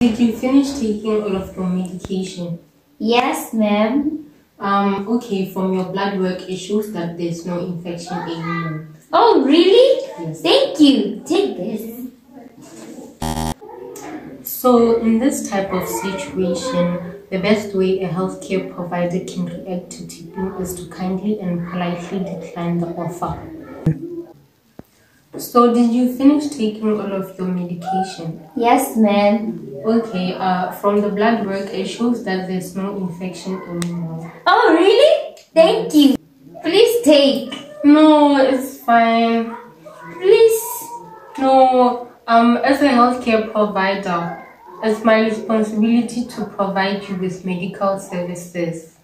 Did you finish taking all of your medication? Yes, ma'am. Um, okay, from your blood work, it shows that there's no infection anymore. Oh, really? Yes. Thank you. Take this. So, in this type of situation, the best way a healthcare provider can react to TB is to kindly and politely decline the offer. So, did you finish taking all of your medication? Yes, ma'am. Okay, uh, from the blood work, it shows that there's no infection anymore. Oh, really? Thank you. Please take. No, it's fine. Please. No, um, as a healthcare provider, it's my responsibility to provide you with medical services.